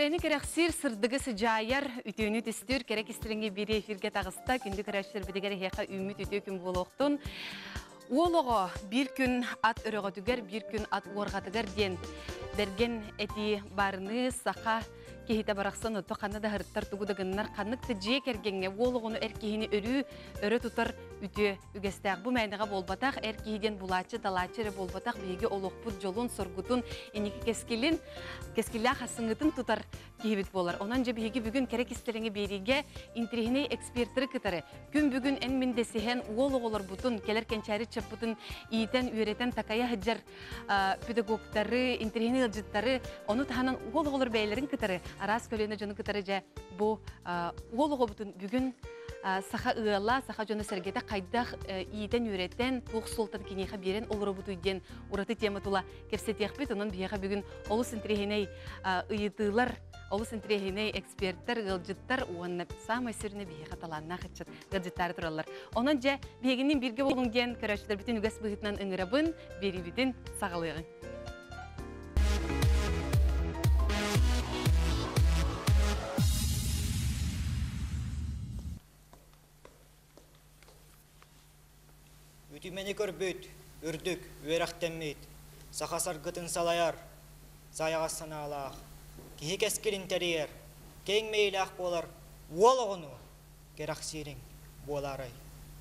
Керени керексир сырдыгы сыжайар үтүүнү түстүр керек истиринге бири эфирге тагыста күндү керексир бидегер хека үмүт үтүү күн болохтун. Уолого бир күн ат өрөгөтүгер, бир күн ат уоргатыгер ден берген эти барыны саха кихите барақсан отто қанна да хырттар тугудагыннар қаннык же кергенге уологону эркихини өрүү өрө тутар үтө үгестәк бу мәйнага болбатак эркихиден булачы талачы ре болбатак биги олокпут жолун соргутун иники кескилин кескилля хасыңытын тутар кихибит болар онан же биги бүгүн керек истереңе бериге интрихини эксперттери кытары. Күн бүгүн эн миндесихен уологолор бутун келер кенчари чаппутун иитен үйретен такая хыджар педагогтары интрихини ылжыттары ону таханан уологолор бәйлерин кытары. Арас көлөне жону кытары же бу уолого бутун бүгүн саха ыалла саха жону сергете кайдах иитен үйреттен тух султан кинеха берен олоро бутуйден ураты тема тула кепсетехпит онун бияха бүгүн олус интрихиней ыйытыылар олус интрихиней эксперттер ылжыттар уонна самый сирне бияха таланна хычыт ылжыттары туралар онун же биегинин бирге болгон ген көрөчүлөр бүтүн үгес быгытынан ыңырабын берибитин сагалыгын Үтімені көрбөт, үрдік, өрәқтенмейт, сақасар гытын салаяр, саналақ, кихи кәскелін тәрейер, кең мейлақ болар, ол оғыну, керақ сирің боларай.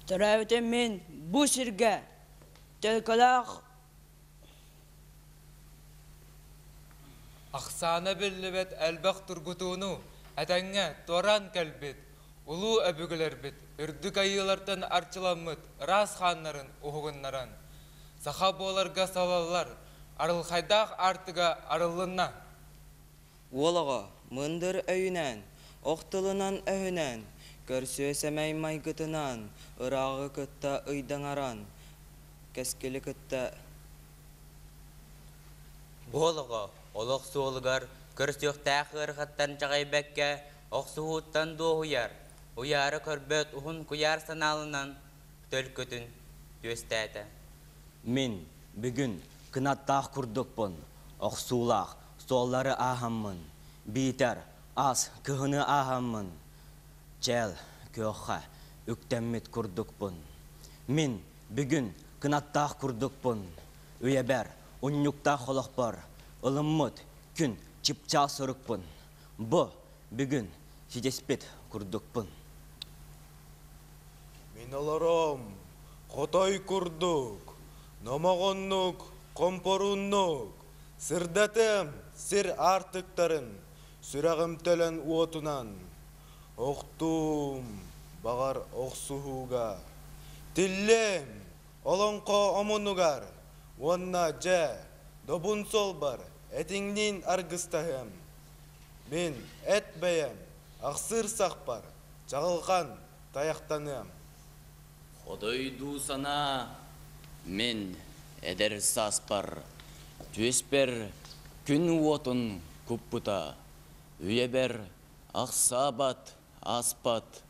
Тәрәуітен мен бұ сірге, тәлкалақ Ақсаны білібет әлбәқ тұргутуыну, әтәңе торан кәлбет, улу әбігілер бет, үрдік айылартан арчыламыт, рас ханнарын ұғығыннаран. Саха боларға салалар, арылхайдақ артыға арылына. Олығы мындыр өйінен, оқтылынан өйінен, көрсө сәмәй майгытынан, ырағы күтті ұйдаңаран, кәскелі күтті Болығы, олық суылығар, көрсөк тәқір қыттан жағай бәкке, оқсуғыттан доғыяр. Уяры көрбөт ұхын күяр саналынан төлкөтін төстәді. Мен бүгін кынаттақ күрдікпін, оқсулақ, соллары ағаммын. Бейтер, аз күхіні ағаммын. Чәл, көқа, үктәммет күрдікпін. Мен бүгін кынаттақ күрдікпін. Өйебәр, ұннюктақ қолық бар. Ұлыммыт, күн, чипча сұрықпын. Бұ, бүгін сидеспет күрдікпін. котойкурдук номогондук компорундук сырдатым сир артыктарын сурагым төлөн уотунан октум багар оксууга тиллем олоңко омунугар анна же добун солбар этиңдин аргыстам мен эт баем аксыр сакпар жагылган таяктаным. Ходойду сана мен эдер саспар түеспер күн уотун куппута үйебер ақсабат аспат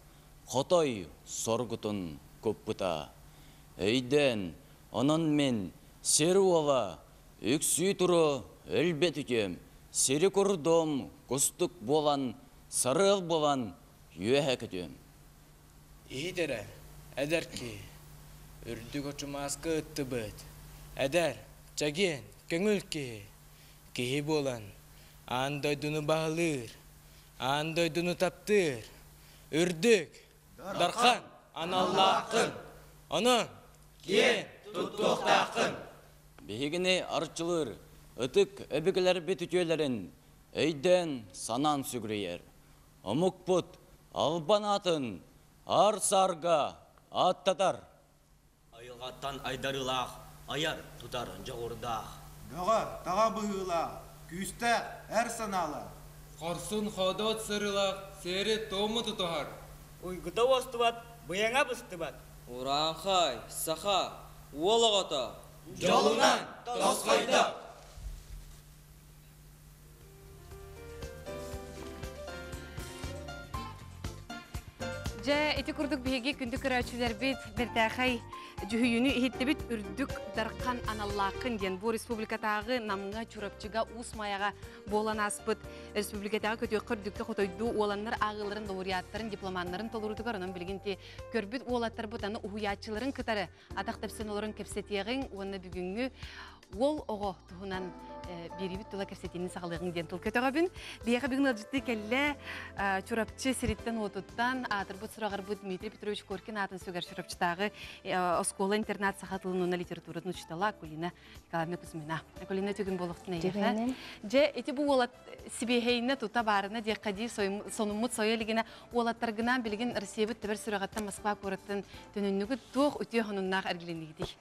хотой соргутун куппута өйден онон мен сері ола үксүй туру өлбет үкем сері курдом кустук болан сарыл болан юэхэ күтем Иидере, әдәр ки, үрдік очымасқы үтті бұд. Әдәр, чаген, көңіл ки, кихи болан, андойдуну бағылыр, андойдуну таптыр. Үрдік, дархан, оның, кен, тұттуқтақын. Бейгіне арчылыр, ытык өбігілер бетүтелерін, өйден санан сүгірейер. Омук бұт, албанатын, арсарға аттатар. Айылғаттан айдарылақ, аяр тұтар жоғырдақ. Дұға таға бұйыла, күсті әр саналы. Қорсын ходот сырылақ, сері тому тұтығар. Уйгыта остыбат, бұяңа бұстыбат. Уранхай, саха, уолығыта. Жолынан тосқайда. Жа эти курдук биһиги күндү көрөөчүлөр бит бертахай Жүхүйіні ихиттебит үрдүк дарқан аналлақын ден бұл республикатағы намға чурапчыга ус маяға болан аспыт. Республикатағы көтөй қырдүкті қотойду оланнар ағыларын, лауреаттарын, дипломанларын толырудығар, онын білгенте көрбіт олаттар бұтаны уhuячыларын кытары. Атақ тәпсен оларын кепсетеғін, оны бүгінгі ол оғы тұхынан берибит тула кепсетинин сағалығын ден тұл көтөға бін. Бияға бүгін ыджытты келле чурапчы сириттен отуттан атыр бұт сұрағар бұт Дмитрий Петрович Коркин атын сөгер чурапчытағы оскола интернат сахатылынуна литературатын учтала Акулина Николаевна Кузьмина. Акулина түгін болықтын әйеха. Же, эти бұл олат сибехейіне тута барына декади сонумут соялигіне олаттаргынан білген Росиябыт тәбір сұрағаттан Москва көріттін түніннігі тоқ үтіе хонуннақ әргіленігідей.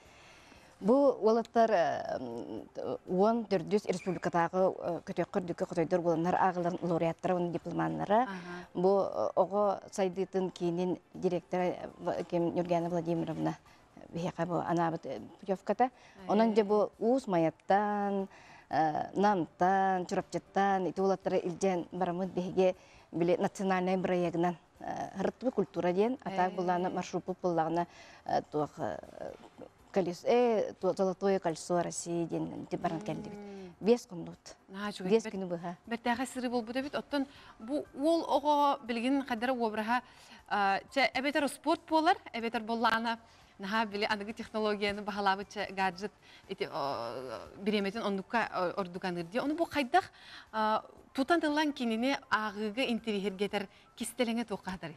Бұл олаттар он дүрдүс республикатағы көтөккөр дүкө котойдор боланар ағыларын лауреаттары, оның дипломанлары. Бұл оғы сайдытын кейінен директора кем Юргена Владимировна бияқа бұл анабыт путевката. Онан же бұл уус маяттан, намтан, чурапчаттан, ити олаттары илден барамыд беге биле национальный проектынан хырттыбы культура ден, атақ бұланы маршрут бұллағына колесо, э, то золотое кольцо России ден баран келди бит. Бес күннут. Бес күнү быха. Бертәгә сыры бул бу бит. Оттон бу ол ого билген кадәр обраха че эбетер спорт болар, эбетер боллана наха биле аныгы технологияны баһалабыча гаджет эти биреметин ондукка ордуканыр ди. Оны бу кайдах тутан тылан кинине агыгы интерьергетер кистелеңе токадыр.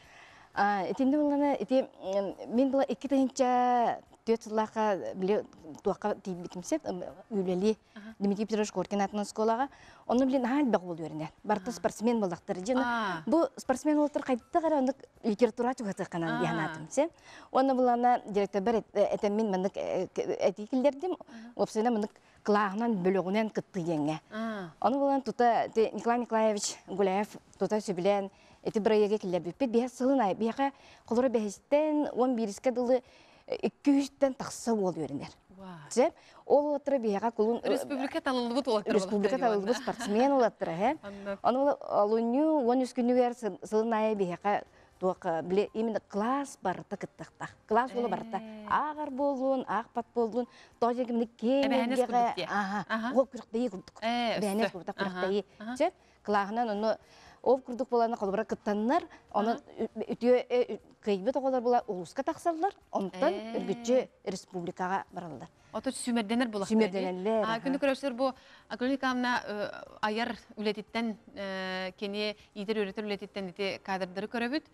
Этинде булгана эти мен була 2 тыгынча төт сыллака биле туакка тийбитимсет үйлели Дмитрий Петрович Коркин атынан сколага оны биле хал баг болду берне барты спортсмен болдактыр жена бу спортсмен болтыр кайтты кара аны литература чугаты канан янатым се оны булана директор бер этем мен мындык этикилдердим опсена мындык клагынан бөлөгүнөн кытты еңе оны булан тута Николай Николаевич Гуляев тута сөбилен эти бирайга килебиппит бия сылынай. Бияка колора бехистен 11 дылы 200-тен тақсы ол өрінер. Жеп, ол олаттыры бияға күлін... Республика талылыбыт олаттыры. Республика талылыбыт спортсмен олаттыры, хе? Оны олуну, он үс күні бер сылынайы бияға туақ біле именно класс барыта кыттықта. Класс болу барыта. Ағар болуын, ақ пат болуын, кімді. Ол. Жеп, клағынан оны ол күрдік боланы қолыбыра кыттаннар, оны үтіе кыйбет оголар була улуска тахсаллар, онтан үргүчө республикага баралдар. Ото сүмерденер була. Сүмерденерлер. А күнү көрөшөр бу академикамна аяр үлетиттен кене идер өретер үлетиттен ите кадрдары көрөбүт.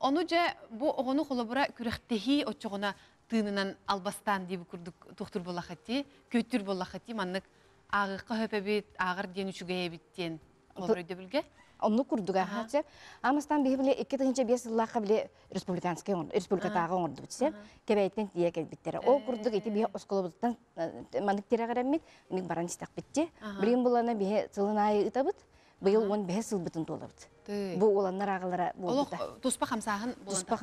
Ону же бу огону холобура күрөхтехи очогуна тыынынан албастан дип курдук тухтур болахати, көттүр болахати маннык агыкка хөпөбүт, агыр ден үчүгөйбиттен. Олор өйдө билге? Онну курдуга хача амастан биле икки тыгынча бес сыллака биле республиканский республикатагы битсе кебейтен тие келбиттер ол курдук ити бихи осколобуттан манык тере караммит мик баран истак битти билин булана бихи сылынайы ытабыт быйыл он бес сылбытын толабыт бу оланнар туспа туспа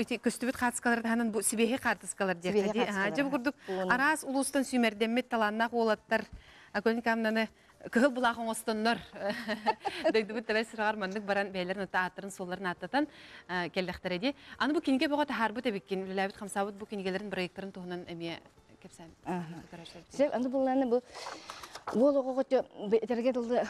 ити көстүбүт ханан бу сибехи катыскалар дияди жеп курдук. арас улустан таланнак олаттар кыһыл булаахын остоннор дойдубут табай сырагар мандык баран бээлерин ыта аттырын солларын аттатан келдехтер эди. Аны бу киниге бого тахарбыт эбиккин үлэлэбит хамсабыт бу кинигелерин проекттарын туһунан эме кепсен сеп аны буланы бу ол огото терге дылды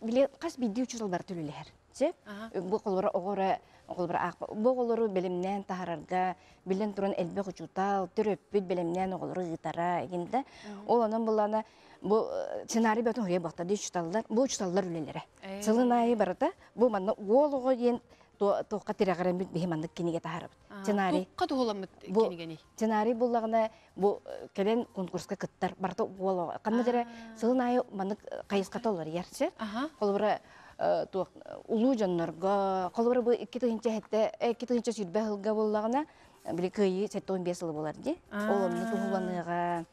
биле кас бидди учурал бар түлүлер сеп бу колбара огора оголбара ак бу оголору белемнен тахарарга билен туран элбе учутал төрөппүт белемнен оголору гитара эгинде ол анан буланы бу сценарий бөтөн хыя бакта ди чуталлар бу чуталлар үлелере сылынайы барата бу манна уолого ен тоққа тирагарам бит бихи мандык киниге тахарып сценарий. Тоққа туоламыт кинигени сценарий буллагына бу келен конкурска кыттар барта уолого канна дере сылынайы мандык кайыска толар ярсе колбара туак улуу жоннорго колбара бу икки тыгынча хетте икки тыгынча сүрбе хылга буллагына били кыйы бес ыл болар ди. Оломну тугуланыга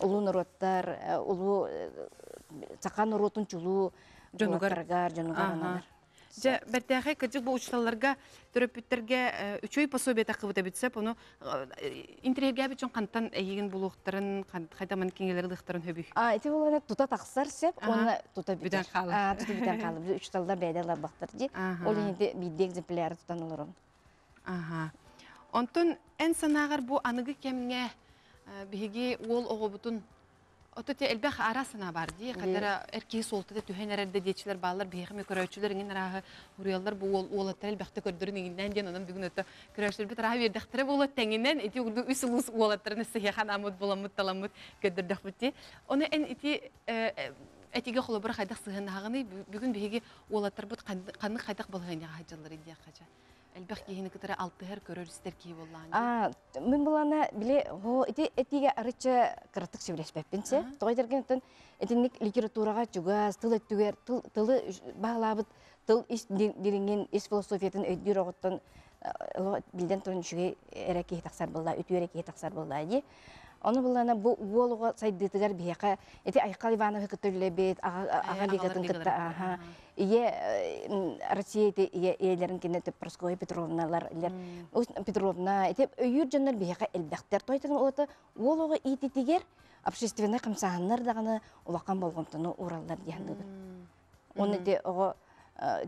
улуу народтар улуу урутун чулуу жонугаргар жонугар Же бертәхе кыжык бу учталларга төрөпүттерге үчөй пособие такыбыта битсеп, уну интерьерге бичон кантан эйген булуктарын, кайтаман кеңелер дыктарын хөбү. А, эти буланы тута таксар сеп, оны тута битер. Бүтән калы. А, тута бүтән калы. Үчталлар бәйдәләр бактыр ди. Ол инде бидде экземпляр тутан олором. Ага. Онтон эн санагар бу аныгы кемге биһиги ол Ото те элбэх ара сана бар ди. Кадара эрки солтада түһенерде дечилер баллар көрөчүлөр иңин рахы урыялар бу ол олаттар элбэхте көрдөрүн иңинден ден онун бүгүн өтө көрөчүлөр бит рахы бердехтере болот теңинен эти урду үс улус олаттарын сыяхан амут боламут таламут көдөрдөх бити. Оны эн ити этиге холобур хайдах сыгынагыны бүгүн биһиги олаттар бут канны хайдах болгайны хажалар иди хажа. Элбэх киһини кытара алтыһар көрөрүстер кии боллаан. А, мен булана биле хо ити этиге арыча кыртык сөйлөшпеппинсе. Той дерген тон этинник литературага жугас, тыл өттүгер, тылы баалабыт, тыл ис диринген философиятын өйдүр оготтон билден тон шуге эреки таксар болла, өтү эреки таксар болла ди. Оны булана бу уолуга сайдытыгар бияка эти Айкал Иванов көтөллебет, ага лигатын кытта, аха. Ие Россия те ие иелерин кине Прасковья Петровналар, илер Петровна, эти өйүр жаннар бияка элбәктер тойтыгын оты уолуга ититигер общественный камсаганнар даганы улакан болгонтону ураллар дияндыгы. Оны де ого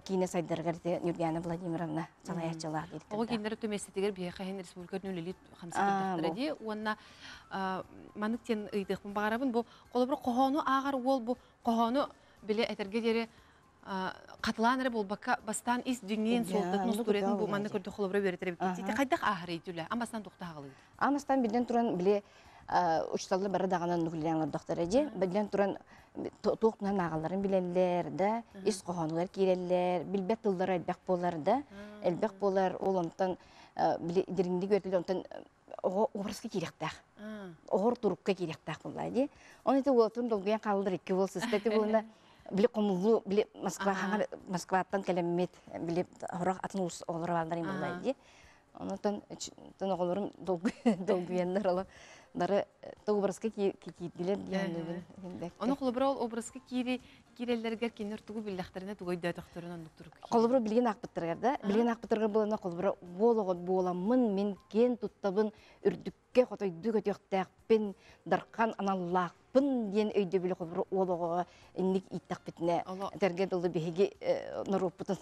кине сайдаргар те Юлиана Владимировна салаячылар дейді. Ого киндер төместетигер бияка хен республика нөлелит хамсагаттар ди. Уонна манык тен ыйдык багарабын бу колобур кохону агар ол бу кохону биле этерге дере катыланыры болбакка бастан ис дүнген солтатын устуретін бу манны көрдө холобура беретер бит. Тите кайдак агар ыйдүлө. Амастан туктагылы. Амастан билден туран биле учталлы бары дагана нуклеянлар доктор эже. Билден туран туукнан агаларын билеллер да, ис кохонугар киреллер, билбет тылдары элбек болар да. Элбек болар ол онтан диринди көртүлө онтан ого образга киректак. Огор турукка киректак булай ди. Оны те уолтун долгуян калдыр икки бол систети булна биле комулу биле Москва хаңар Москваттан келеммет биле хорак атын ус олор балдар булай ди. Онотон тон оголорум долгуяннар ала дары то образга кийдилер дияндыгын. Оны холобра ол образга кири киреллергер кинер тугу биллахтарына ондуктур. Холобра билген акпыттыргар да, билген холобра болгот боламын мен кен туттабын үрдүкке көтөктәкпен даркан аналлакпын диен өйдө биле холобра ологога инник иттак битне. Терге долду биһиги норуппутун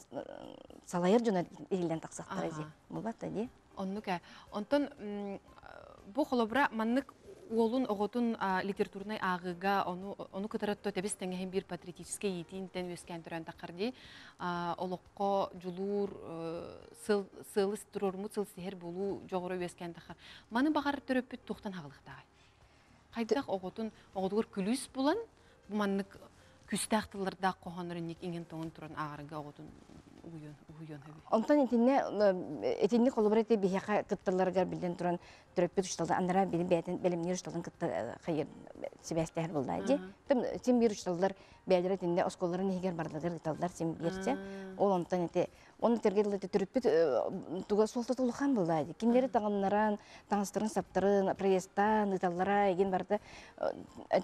салайыр жона илен таксактар эди. Булбатта ди. Оннука. Онтон бу холобра маннык уолун оготун литературный агыга ону ону кытаратто тебис теңеһин бир патриотический итинтен өскән төрән такырди олоққо жулуур сыл сылыс турормут сыл сихер булу жогоро өскән такыр маны багар төрөппүт тухтан оготугар күлүс булан Онтан итинне итинне колобрете бихяка кыттыларга билден туран төрөппүт ушталды анара били бетин белемнер ушталдан кытта хайыр себестер булда ди. Тим тим бир ушталдар бәдер итинне осколларын егер бардылар италдар тим берсе ол онтан ите оны тергелде төрөппүт туга солта тулхан булда ди. Киндери тагыннаран таңыстырын саптырын проестан италлара еген барды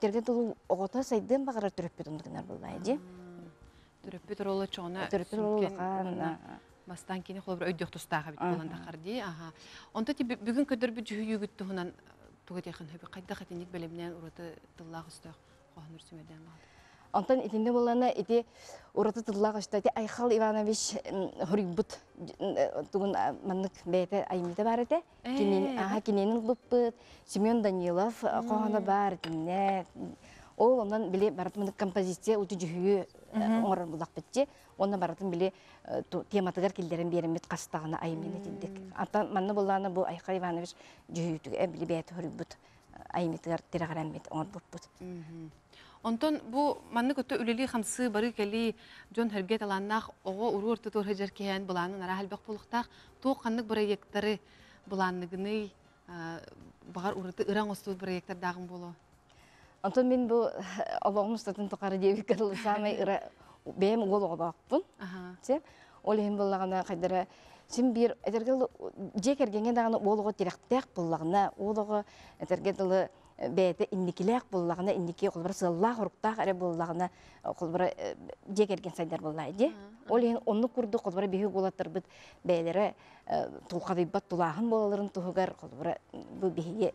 терге тулу огота сайдын багара төрөппүт ондыгынар булда ди. Чоңна. Төрөппүт ролы хан. Бастан кини өйдөх тустаға бит болан тахарди. Аха. Онта ти бүгүн көдөр бу жүйү гүттү хунан туга техин хөбү кайда хатиник белемнен ураты тыллах устах кохнур сүмеден. Онтан итинде болана ити ураты тыллах Айхал Иванович хурибут тугун маннык бете бар эте. Кинин аха Данилов кохана бар тинне ол онан биле баратмын композиция ути жүйү оңорор булак битти онна баратын биле тематыгар килдерин беримит кастагына айымын этилдик ата манны булланы бу айка иванович жүйүтүг биле бет хөрүбүт айымитыгар тирагарамит оңор буппут Онтон бу манны көтө үлели хамсы бары кели Джон Хергет аланнах ого уру орты тор хажар киһен буланы нара халбак булуктак тоо каннык проекттары буланныгыны багар урыты ыран осту проекттар дагын боло. Онтон мен бу олоғым ұстатын тұқары дебі кірілі самай ыра бәйім ол оғылақпын. Те, ол ең болағына қайдара сен бір әтергел же кергенген дағаны олығы теректәк болағына, олығы әтергелі бәйті инникіләк болағына, инники қолбара сыллақ ұрықтақ әрі болағына қолбара же керген сайдар болайды. Ол ең оны күрді қолбара бейі болаттыр бұд бәйлері тұлқадайбат тұлағын болаларын тұғығар қолбара бұл бейі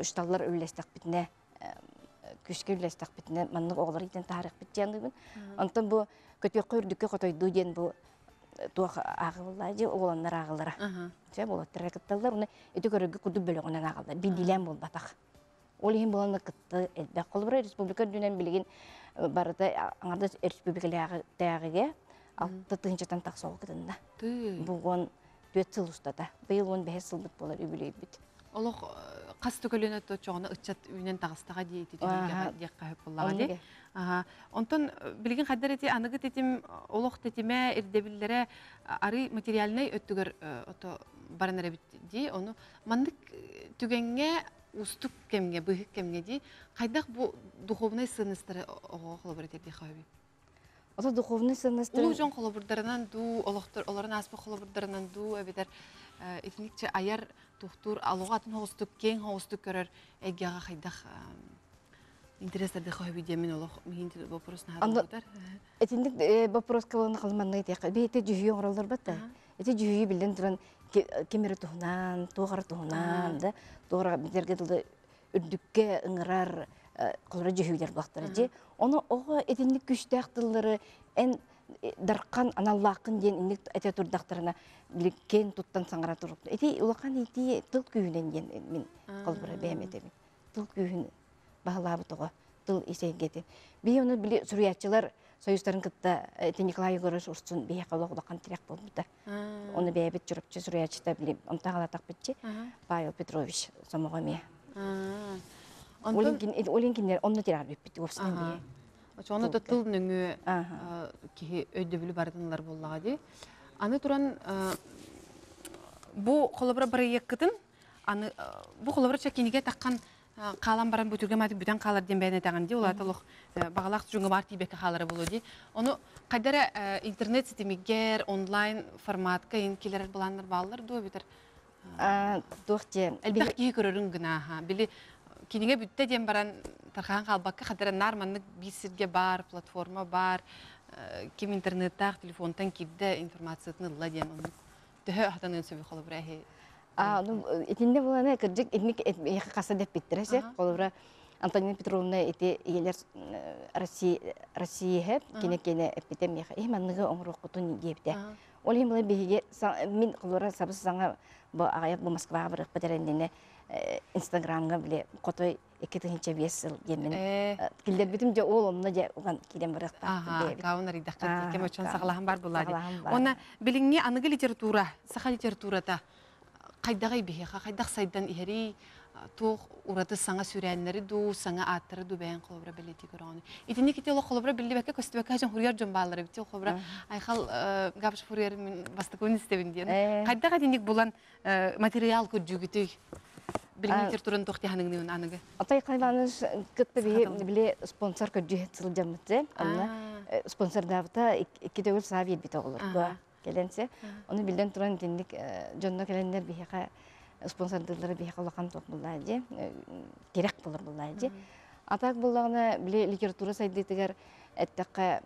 үшталар өлестек бітіне күскө үлестак битне маннык оголор итен тарих бит жаныбын. Онтон бу көтөк көрдүккө котойду ден бу туох агылла же оголаннар агылара же болоттар кытталлар уна эти көрөгү куду бөлөгүнөн агалда бидилен болбатак ол ихин боланы кытты элбек колбура республика дүнен билигин э, барыта аңарда республика таагыге алты тыгынчатан так соол кытында. Бугон төт сыл устата. Быйыл он болар үбүлейбит Олох қас түгөлөнө то чоғына ычат үйнен тағыстаға хөп боллага ди. Оннеге. Аха. Онтон э, билген хаддар эти аныгы тетим олох тетиме ирдебиллере ары материальный өттүгөр э, баранар бит ди. Оны мандык э, түгенге устук кемге, быхык кемге ди. Кайдак бу духовный сыныстары ого холобыр этеп хаби. ото духовный ценностьтер Улуу жон холобурдарынан ду, олохтор, оларын аспы холобурдарынан ду, эбетер, итиникче аяр тухтур, алуға атын хоғыстук, кен хоғыстук көрөр, эгяға хайдах интерестерді хойби демен олох, вопросына Анда- хадалудар. Этиндик вопроска болна калманны тияка. Би эти жүйі оңралдар бата. Эти жүйі билден туран кемері туһунан, туғар туһунан, да, туғар бидерге дылды үрдүкке ыңырар колора жүйілер булактар же. Оны ого этиндик күчтәк дыллары эн даркан аналлакын ден инник эте турдактарына билкен туттан саңара туруп. Эти улакан эти тыл күйүнен ден мен колбура бәйметем. Тыл күйүн баһалабы тога тыл исегети. Би оны били сурьячылар союздарын кытта эти Николай Егорович урсун бия калоглакан тирек болбута. Оны бәйбет жүрөпчү сурьячыта билим. Онтагала такпытчы Павел Петрович самогоме. Олинкин олинкинер онны тирек биппит уфсын бия. Очоны да тыл нүңү кихи өйдөбүлү бардынлар боллага ди. Аны туран э, бу холобра проекттын аны э, бу холобра чакиниге таккан э, калам баран бүтүргө мати бүтөн калар дем бәйне таган ди улар толук багалак жүнгө бар тибек халары болу ди. Оны кайдара э, интернет ситемигер онлайн форматка ин килер буланнар баллар ду битер. Тухте Элбек кии көрөрүн гына ха. Киниге бүтте дем баран тархан калбакка хадара нарманнык бисирге бар, платформа бар, э, ким интернеттах, телефонтан кирде информацияны ла дем. Төһө хатанын сөбү холу бирәһи. А, ну, этинде буланы кырдык этник эхе каса деп биттересе. Колбура Антонина Петровна эти елер Россия Россия хеп кине кине эпитем яха. Э манныгы оңрок кутун. Ол булай биге мин колбура сабыс саңа бу агаяк бу Москвага барып бетерендене Инстаграмга биле котой эки тыгынча весел емен. Килдер битим же ол онна же уган кидем барып. Аха, кауна ридакка кем очон сагалахан бар бар. Она билиңне аныгы литература, саха литературата кайдагы бихе, кайдак сайдан ихери тух ураты саңа сүрәннәре ду, саңа аттары ду бәян колобра билети көрәне. Итини ките ло колобра билли бәкә хурьяр бите колобра. Айхал габш хурьяр мен бастыкын истебин диен. Кайдагы диник булан э, материал күрҗүгүтү. Билиң А- литератураны тохти ханыгны аныгы. Атай кайбаныш кытты биле спонсор давта. Келенсе, туран жонно келендер бияка спонсордылары бияка лакан топ буллайжы. Керек булар буллайжы. Атак буллагына биле литература сайдытыгар эттекка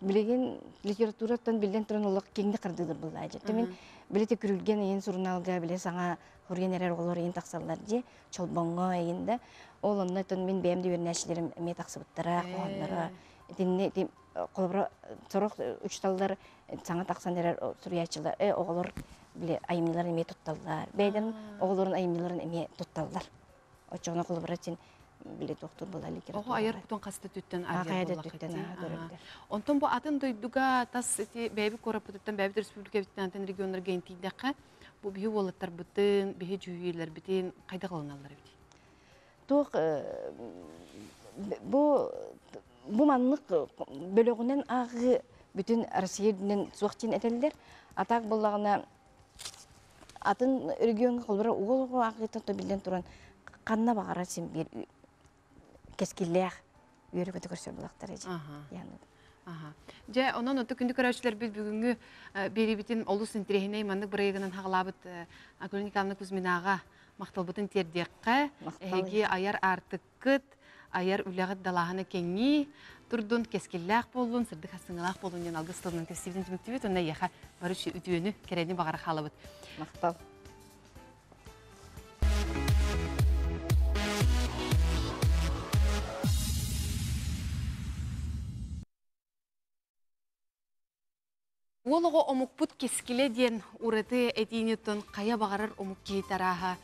билеген литератураттан билден туран улак кеңде кырдыдыр буллайжы. Темен билете күрүлген эйин сурналга биле саңа хүргенерер олар эйин таксалар же чолбоңго эйин да ол оннотон мен бээмди бернәшлерим эме таксыбыттара кооннора тинне тим колбро сорок учталдар саңа таксанерер сурьячылар э оголор биле айымнылар эме тутталлар бэйден оголорун айымныларын эме тутталлар очоно колбро тин биле доктор була литература Ого аяр кутон касты түттен А, авиа каяда боллак түттен, эти. ага, Ага. көрөмдө. Онтон бу атын дойдуга тас эти бэби корапытыттан бэби республика биттен антен региондар гентийдакка бу бихи болаттар бытын, бихи жүйүйлер битин кайда калыналар бити. туох бу бу маннык бөлөгүнөн агы бүтүн Россия дүнен суактин этелдер атак боллагына атын регионга колбура уголго агыта то билден туран канна багара син бир кескиллеах үйрөгөтө көрсө булактар эже. Яны. Ага. Же онон оту күндү көрөчлөр бит бүгүнгү бери битин олус интерехине мандык бырыгынан хагалабыт Акулина Николаевна Кузьминага макталбытын тердекке эги аяр артыккыт аяр үлягыт далахана кеңи турдун кескиллах болун сырдык хасыңалах болун ден алгы стылын тестибин тимиктибит онна яха барыш үтүөнү керени багара халыбыт мактал Уолого омукпут кескиле диен ураты этинитон кая багарар омук кейтараха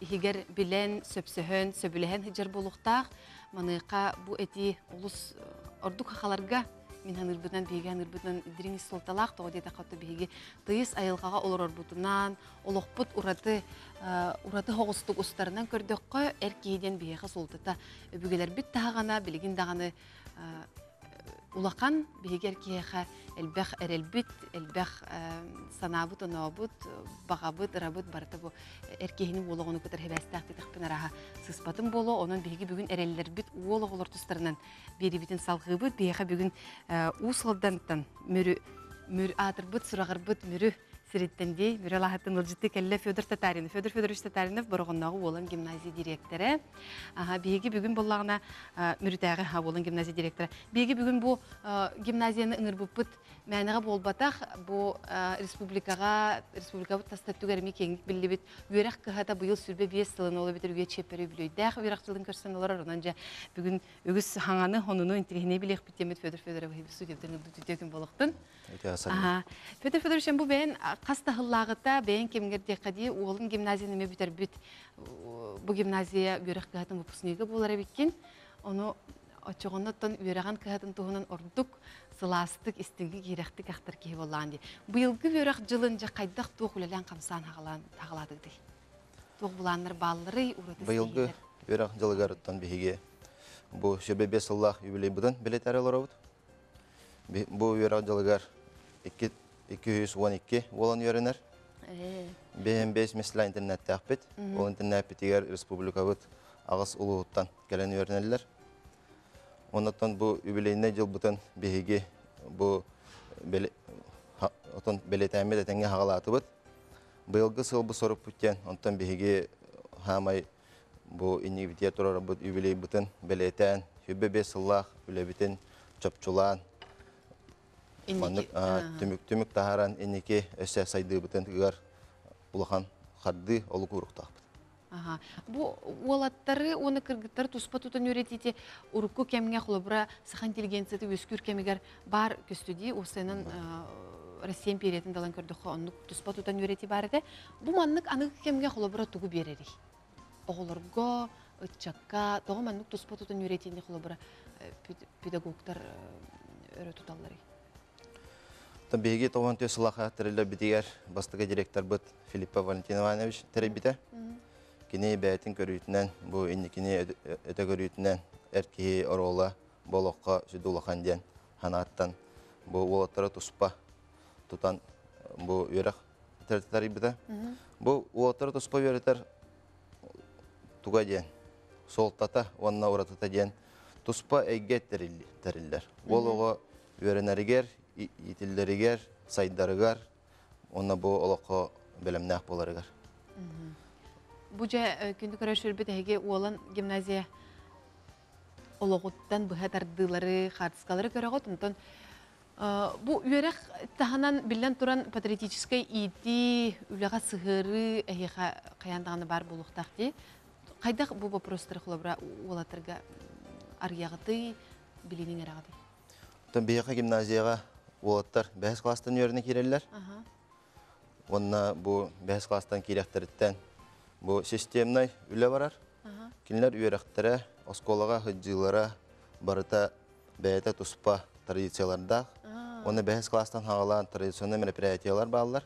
ихигер билен сөпсөһөн сөбүлэһен хыжар болуктаах маныка бу эти улус э, ордук хахаларга мин ханырбытан биге ханырбытан диринис солталаах того дейта катты биги тыйыс айылгага олор орбутунан олохпут ураты э, ураты хогустук устарынан көрдөккө эр кейден биеха солтата өбүгелер бит тагана билигин улақан бигер киеха элбэх эрелбит элбэх санабут онобут багабыт рабыт барта бу эркехини уологону кытар хебестахты тахпын араха сыспатын боло онун биги бүгүн эреллер бит уологолор тустарынан берибитин салгыбыт биеха бүгүн уусалдантан мөрү мөр атырбыт сурагарбыт мөрү сириттенди миралахатын ылжыты келле Федор Татаринов. Федор Федорович Татаринов борогоннагы Олан гимназия директоры. Бүгүн боллагына мүрүтәгы ха Олан гимназия директоры. Биги бүгүн бу гимназияны ыңырбыппыт мәнеге болбатах бу республикага республикага тастап түгәрми кеңик биллибит. Үерәк кыхата быйыл сүрбе 5 сылын олы битер үе чепери билөйдәк. Үерәк жылын көрсән олар онан жа бүгүн үгүс хаңаны хонуну интелигене билек битемет Федор Федорович студиядан түтөкөн болуктун. Ага. Федор Федорович бу бен қастағылағыта бәйін кемгерде қады олын гимназияны ме бүт бұл гимназия бүйрек кәтін выпускнигі болар беккен оны очоғоноттон бүйрәгән кәһәтен туһунан ордук сыластык истинги істігі керекті қақтыр кей ди. де. Бұйылғы җылын жылын кайдак тух үләлән камсан хагалан 212 12 болан үйренер. БМБС mesela интернетте ақпет. Ол интернет бітігер республика бұд ағыз ұлығыттан кәлен үйренерлер. Онаттан бұл юбилейіне жыл бұтын бейге бұл отын дәтенге бұд. Бұйылғы сыл бұ сұрып бүттен, онтан бейге хамай бұл инегбитер бұд юбилей бұтын белетән, юбе бес ұллақ, үлебітін, Маннык түмүк түмүк тахаран энеке сайды бутен тыгар улахан харды олу куруктак. Ага. Бу уолаттары оны кыргыттар туспа тутан үйретите урукку кемге хулабра сахан интеллигенцияты өскүр кемегер бар көстүди осынын Россия империятын далан көрдөх оннук туспа тутан үйрети бар эде. Бу маннык анык кемге хулабра тугу берери. Оголорго ытчакка того маннык туспа тутан үйретинде хулабра педагогтар өрө туталлары. Табиги тоған төс сылаха тірілі бітігер бастығы директор бұд Филиппа Валентин Иванович. Кіне бәйтін көрүйтінен, бұл инні кіне өті көрүйтінен әркеге орола болоққа сүдулақан ден ханаттан бұл олаттары тұспа тұтан бұл өрек тәртітар біті. Бұл олаттары тұспа өретер туға ден, солтата, онна ұратыта ден, әйге тәрілдер. Ол оға өренәрігер, итиллеригер, сайдарыгар, онна бу олоқо белемнәк боларыгар. Бу жа күндү көрөшөр бит эге уолан гимназия олоғуттан бұға тардылары, хартыскалары көрөгөт, онтон бу үйерек таханан билен туран патриотической ити үлеға сығыры әйеға қаяндағаны бар болуқтақ де. Қайдақ бу вопростар хулабра олатырга арияғыты билинин әрағыды? Тон бияқа гимназияға олаттар бәс класстан үйеріне керелілер. Онна бу бәс класстан керектеріттен бу системнай үлі барар. Кинлер үйеректері осколаға хыджылара барыта бәйті туспа традицияларда. Оны бәс класстан хағалан традиционный мероприятиялар балалар.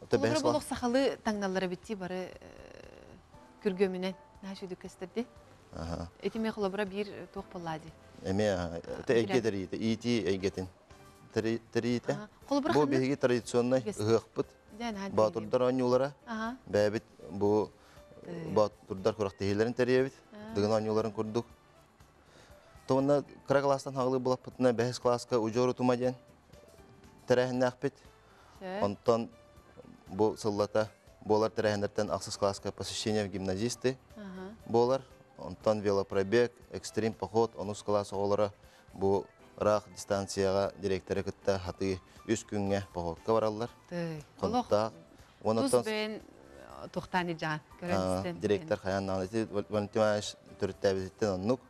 Олары болық сақалы таңналары бітті бары күргөмінен нәшуді көстерді. Этиме құлабыра бір тоқ болады. Эме, это эйгетер ити, ити Терите. Бу биһиги традиционный ыгыкпыт. Батурдар анюлара. Бәбит бу батурдар курак тегелерин теребит. Дыгын анюларын курдук. Тонна кыра класстан хагылы булап пытна бәһис класска ужору тумаден. Терәһен нәхпит. Онтон бу сыллата болар терәһендерден аксыз класска посещение в гимназисты. Болар. Онтон велопробег, экстрим поход, онус класс олара бу рах дистанцияға директоры кытта хаты үс күнгә походка бараллар. Контак. Онотон бен тухтани жан көрөмүстен. Директор хаян нанати Валентин Иванович төрттәбиттен оннук.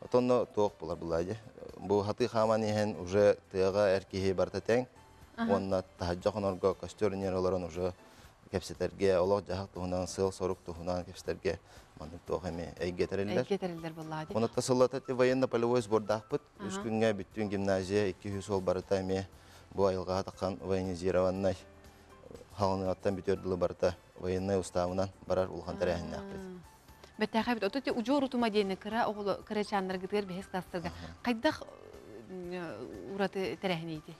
Отонно тоқ булар булайды. Бу хаты уже тыга эркеһе барта тең. онна тахаджа хонорго костер уже кепсетерге олох жахак туһунан сыл сорук туһунан кепсетерге мандык туох эми эйгетериллер Әйгетерілдер боллады. Оны тасыллата те военно полевой сбордахпыт. Үс күнгә бүттүн гимназия 200 ол барыта эми бу айылга таккан военизированный халыны аттан бүтөрдүлө барыта военный уставынан барар улхан тәрәһиннәк бит. Бәттәхә бит ототе ужор утума дейне кыра оғлы кыра чаннар гидгер бехес класстарга. Кайдах ураты тәрәһинейди.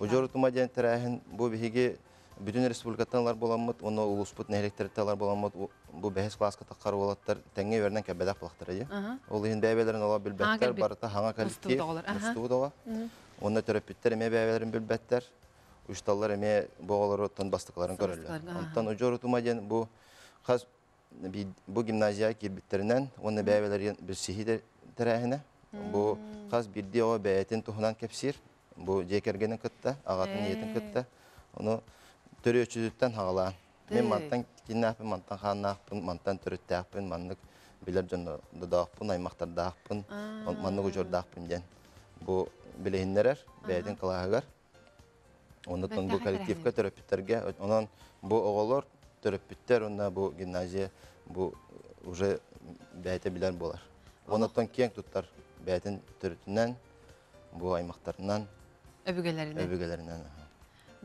Ужор тумадян тәрәһин бу биһиге бүтүн республикатанлар боламыт, оны улуспут нәһлектерттелар боламыт, бу бәһес класска таккар болаттар, тәңге бердән кәбәдәк булактыр ди. Ул ин бәбәләрен ала билбәттәр, барыта хаңа коллектив, усту дага. Онда терапевттер эме бәбәләрен билбәттәр. Ушталлар эме богалары тон бастыкларын көрәләр. Онтан ужор тумадян бу хас бу гимназия кирбиттеринен, оны бәбәләр бер сихи тәрәһинә. Бу хас бирди о бәйтен тухунан кепсир. Бу жекергенен кытта, агатын ниетен кытта. Оны төрөчүдүттен хагала. Мен мантан киннапын, мантан ханнапын, мантан төрөттәппин, маннык билер жон дадаппын, аймактардаппын, маннык ужордаппын ден. Бу билехиннерер, бәйтен кылагар. Ондан бу коллективка терапевттерге, онан бу оголор терапевттер, онда бу гимназия бу уже бәйте билер болар. Ондан кең туттар бәйтен төрөтүннән, бу аймактарынан, Өбүгеләринен.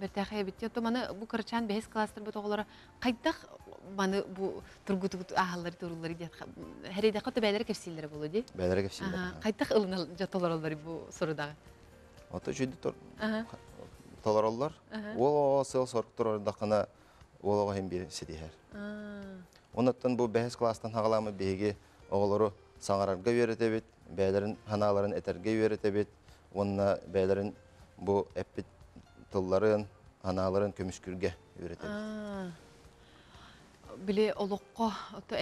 Өбүгеләринен. Бәттәхә бит. То маны бу кырчан бехес класстар бит оғлары кайдах маны бу тургутугут ахаллар туруллар дият. Хәредә каты бәйләр кепсилләре булды ди. Бәйләр кепсилләре. Кайдах ылына жаталар алар бу сорудагы. Ото жүді тор Ага. толороллар. Ол сыл сорктор дакына олого хем бир сидихер. Онаттан бу бәһис класстан хагаламы беге оголору саңарарга үйрәтебит, бәйләрен ханаларын этерге үйрәтебит. Онна бәйләрен бу эппит тылларын, ханаларын көмүскүргө үйрәтебит. Биле олоққа ото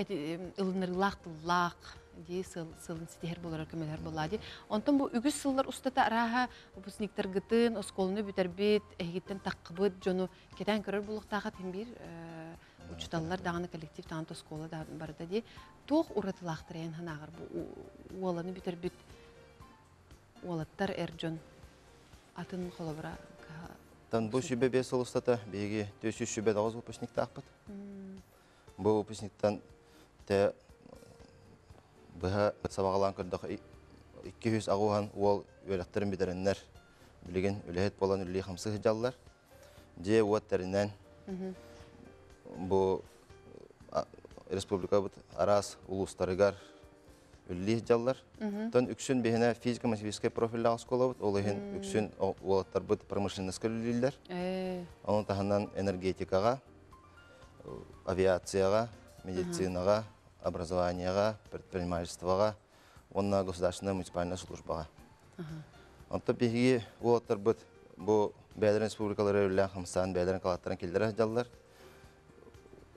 ылынырлақ тыллақ сыл сылын ситер болар көмөлөр болады. Онтон бу үгүс сыллар устата араха выпускниктер гытын осколны бүтербит, эгиттен таккыбыт жону кетен көрөр булуктагы тем бир учталлар даганы коллектив тагын тоскола да барда ди. Тох уратылактырын ханагыр бу уоланы бүтербит. Уолаттар эржон атын холобра Тан бу шүбе бес олыстата беге төсү шүбе дагыз выпускник тақпыт. Бу выпускниктан те быха сабагалан көрдөх 200 агухан ол өрәттерин битереннер билеген үләһет болан үлли хамсы жаллар. Же уаттарынан бу республика арас улустарыгар үлли жаллар. Тон үксүн бехине физика математическая профильдагы школа бут, ол ихин үксүн уолаттар бут промышленность үллилер. Onun таханан энергетикага, авиацияга, медицинага, образованияга, предпринимательствога, онна государственная муниципальная службага. Онта биги уолаттар бут бу Бәдерен республикалары үллән хамсан бәдерен калаттарын жаллар.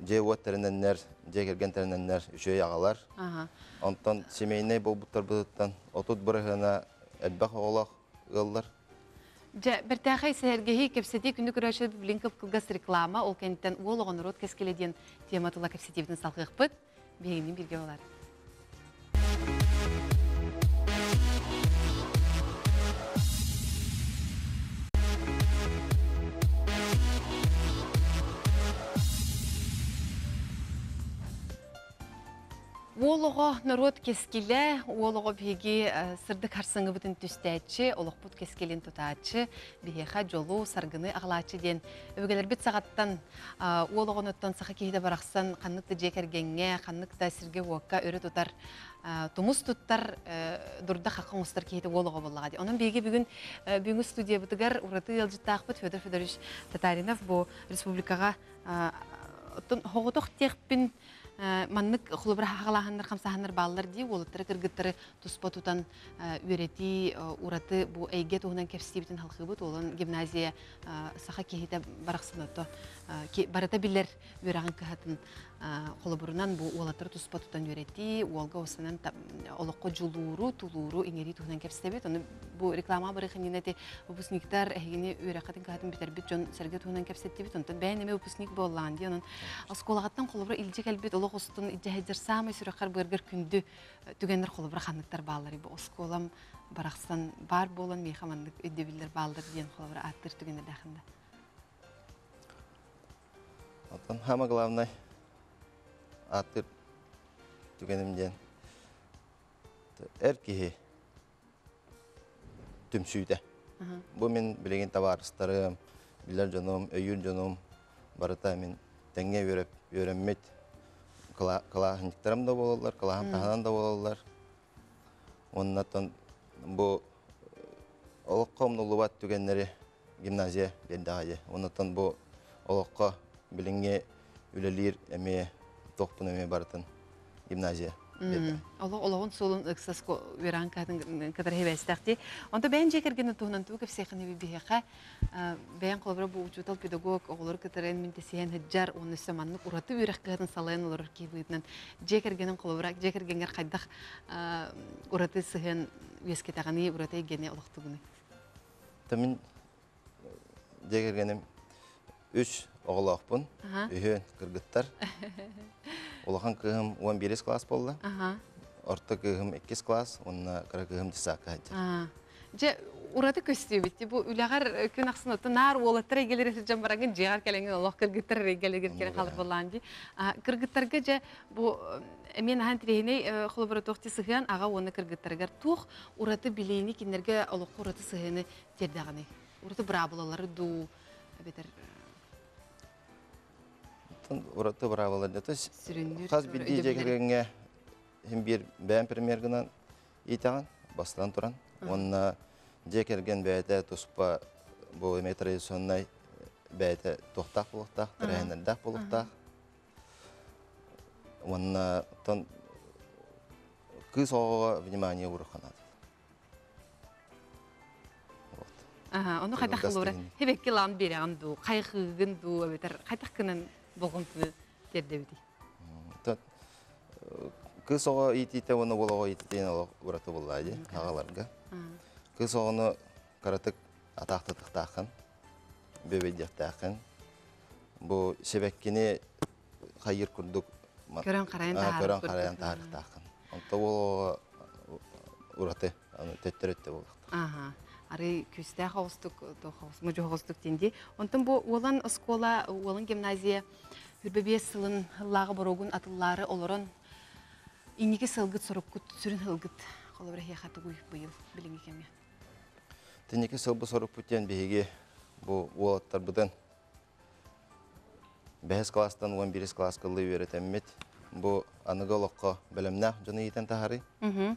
Же уаттарыннар, же кергентериннар үшөй агалар. Онтан семейный болбуттар бұдыттан отут бұрығына әлбәқ оғылақ ғылдар. Жа, бертәхай сәргеһи кепсети күнді күрәші блинков кылгас реклама, ол кенттен ол оған рот кескеледен тематыла кепсетивдің салқық бұд, бейгінен бірге олар. Олығы народ кескілі, олығы беге сырды қарсыңы бұтын түстәтші, олық бұт кескелін тұтатшы, бейеға жолу саргыны ағылачы ден. Өгелер біт сағаттан олығын өттен сақы кейді барақсан, қаннықты жекергенге, қаннықты сірге уаққа өрі тұтар, тұмыс тұттар дұрда қақын ұстар кейді олығы болаға де. Оның беге бүгін бүгін студия бұтығар ұраты елжіттақ бұт Федор Федорович Татаринов бұл республикаға хоғытық текпін маннык хулубра хагалаханнар хамсаханнар баллар ди олыттары кыргыттары туспа тутан үрети ураты бу эйге туһунан кепсибитин халкыбыт олон гимназия саха кехите бараксынато барата биллер үраган кахатын холобурунан бу олаттары туспа тутан үрети олга осанан олокко жулууру тулууру иңери туһунан кепсебит оны бу реклама барыхынинети выпускниктар эхигини үракатын кахатын битербит жон серге туһунан кепсеттибит онтон бәйнеме выпускник боллаан ди. Онун осколагаттан холобура илже келбит олох устун иджахеджер самый сүрөккар быргыр күндү түгеннер холобура ханныктар баалар бу осколам бараксан бар болон мейхамандык өйдөбүллер баалдар диен холобура аттыр түгенер дахында Отон хама главный атыр түгенімден әр кихи түмсүйді. Бұл мен білеген табарыстарым, білер жоным, өйір жоным, барыта мен тәңге өріп, өріммет, калахынчықтарым да болалар, калахын тағынан да болалар. Оннаттан бұл олыққа ұлыбат түгенлері гимназия бердағайы. Оннаттан бұл олыққа білінге үлелер әме тоқпын әме барытын гимназия. Оло олоғын солын ықсаско веран кадын. Онда туғынан туғы кепсейхін ебі бейхеқа бәйін қолыбыра бұл учутал педагог оғылыр катарен мінтесейін хыджар оны саманны ураты үйрек кадын салайын жекергенін қолыбыра жекергенгер ураты ураты. Тамин оғылақпын, үйен кыргыттар. Улахан кыгым 11 класс болды. Орта кыгым 2 класс, онна кара кыгым дисака хаджа. Же ураты көстү битти. Бу үлягар күн аксын оту нар олаттар эгелер жан барагын жегар келенген Аллах кыргыттар эгелер кере калыр болланди. Кыргыттарга же бу мен хан тирехине холбора тохти сыган ага оны кыргыттаргар тух ураты билейни кинерге Аллах ураты сыганы тердаганы. Ураты брабулалары ду бетер ураты бравалар дете хаз бидди жекергенге хим бир примергынан итаган бастан туран. Онна жекерген бәйте туспа бу эме традиционный бәйте тохтак булуктак тренердак булуктак онна тон кыз ого внимание ураханат Ага, оны кайта кылыра. Хебекке лан береган ду, кайгыгын ду, бетер кайта кынын болгонту тердебити. Кыз ого итите оны болого ититен ол ураты буллайды агаларга. Кыз огону каратык атакты тактакын, бебедяктакын. Бу себеккини хайыр курдук. Көрөн карайын. Көрөн карайын таарыктакын. Онто ол ураты аны төттөрөттө. Ары хавстык тохавс мөҗө хавстык тинди. Онтон бу улан школа, улан гимназия үрбебе сылын лагы борогун атыллары олорон инеге сылгыт соруккут сүрүн хылгыт колобра хехаты гуй быйыл билиң икеме. Тинеке сылбы сорукпутен беге бу уолаттар бутан бәс класстан 11 класс кылы беретеммет. Бу аныга локко белемнә жаны итен тахары. Мм.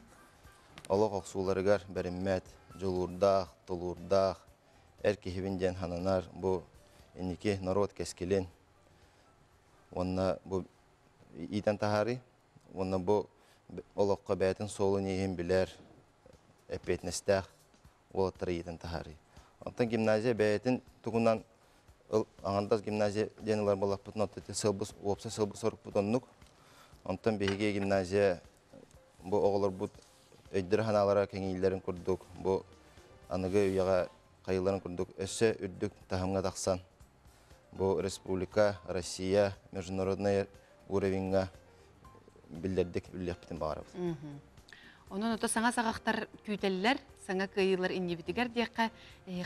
Олог оксуларыгар береммет жолурдах, толурдах, эрки хивинден хананар, бу иники народ кескелен. Онна бу итен тахари, онна бу олоққа бәтін солы нейін білер, әпетнестәқ, олаттары итен тахари. Онтан гимназия бәтін тугунан аңандас гимназия денелар болақ бұтын оттеті сылбыс, опса сылбыс орық бұтыннық. Онтан бейге гимназия бу оғылар бұт өйдір ханалара кеңейлерін күрдік. Бұ анығы үйаға қайыларын күрдік. Өсі үрдік тахымға тақсан. Бұ республика, Россия, международный уровеньға білдердік үллек бітін бағарабыз. Онон ото саңа сағақтар күйтелілер, саңа кыйылар иннебитигер дейққа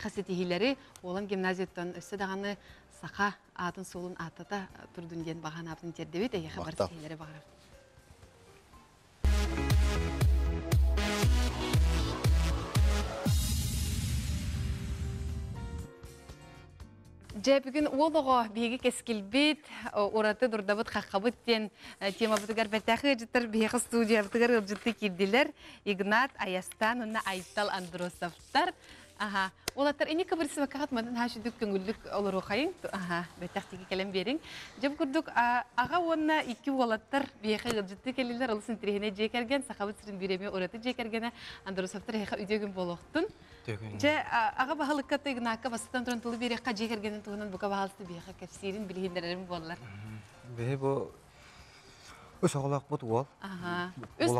қасетихилері олан гимназияттан өсі дағаны сақа атын солын атата тұрдын ден баған абдын тердебет, әйеқі бар сихилері бағарабыз. Же бүгін олығы бейгі кескілбет, ораты дұрдабыт қаққабыт тен тема бұтығар бәтәқі жыттар бейгі студия бұтығар ұлжытты келділер. Игнат Аястан, ұнна Айтал Андросовтар. Аха, олаттар эне кабырсы вакагат мадан хашы дүк көңүллүк олор окайын. Аха, бетактыгы келем бериң. Жеп күрдүк ага онна икки олаттар бияха гылжытты келилер олсын тирехине жекерген сахабыт сирин биреме ораты жекергене андырусаптар хеха үйдөгүн болохтун. Же ага бахалыккаты гнака бастан туран тулы берекка жекергенин тугунан бука бахалсы бияха кепсирин билгендерим боллар. Бе бу Өс оғылақ бұд ол. Аха. Өс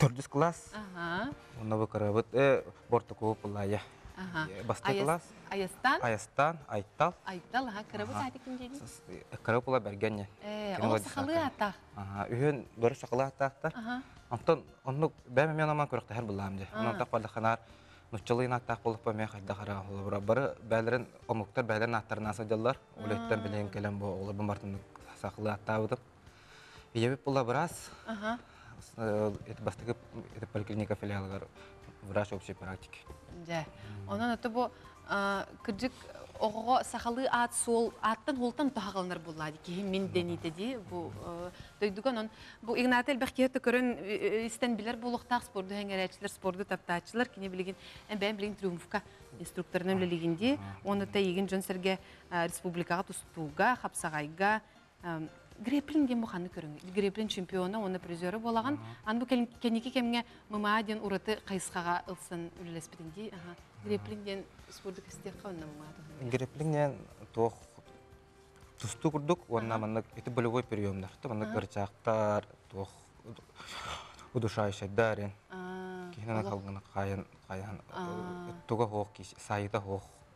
төрдүс класс. Ага. Онда бу карабыт э булая. Ага. Баста класс. Аястан. Аястан, Айтал. Айтал, ага, карабыт айты ким жени? Карабыт була бергенне. Ол сахалы үйен бөрі сақалы атақтар. Ага. Онтон онну бәме мен аман көрөктө һәр булам ди. Онун так балда ханар нуччалыын аттаах болуп мен хайда хара олора бары бәлерин омуктар бәлерин аттарына садаллар улеттен билен келем бу олар бу мартын сакылы аттаабыдым иебип була Ага. это бастыгы это поликлиника филиалыгар врач общей практики Дә. Онан өтө бу а, кырдык ого сахалы ат сол аттан холтан тагылнар булады ки мен дените ди бу дойдуган он. Бу игнател бахкиятты көрөн истен билер булуктак спорду хәңәрәчләр спорду таптачлар кине билеген бәм билеген триумфка инструкторның билегенде оны та иген жонсерге республикага тустуга хапсагайга греплин дем буханы көрүң греплин чемпионы оны призеры болаган ан бу кеники кемге мымаден ураты кайсыгага ылсын үлелеспитинди ага греплин ден спорду кестек кавна мымады греплингнен туох тусту курдук онна маннык это болевой приемдар то маннык ырчаактар туох удушающийдарен кихинен калгана кайын кайын туга хоох киш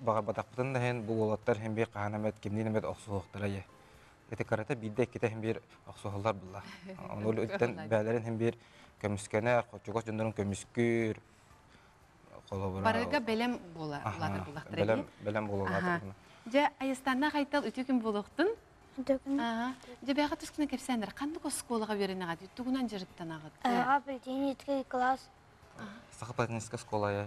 бага батакпытын да хен бул олаттар hem bir каанамет кимдинемет оксуоктара е эти карата бидде ките hem bir оксуоллар булла. Onu үттен бәлерин hem bir көмүскөнө хочугос жондорун көмүскүр колобура барыга белем була улатыр булактыр белем белем болулар же аястанна кайтал үтүкүн болуктун Ага. Же бяга түскүнө кепсендер. Кандай школага берене гады? Тугунан жырыттан агат. Ага, билдинитки класс. сахапатинская школа я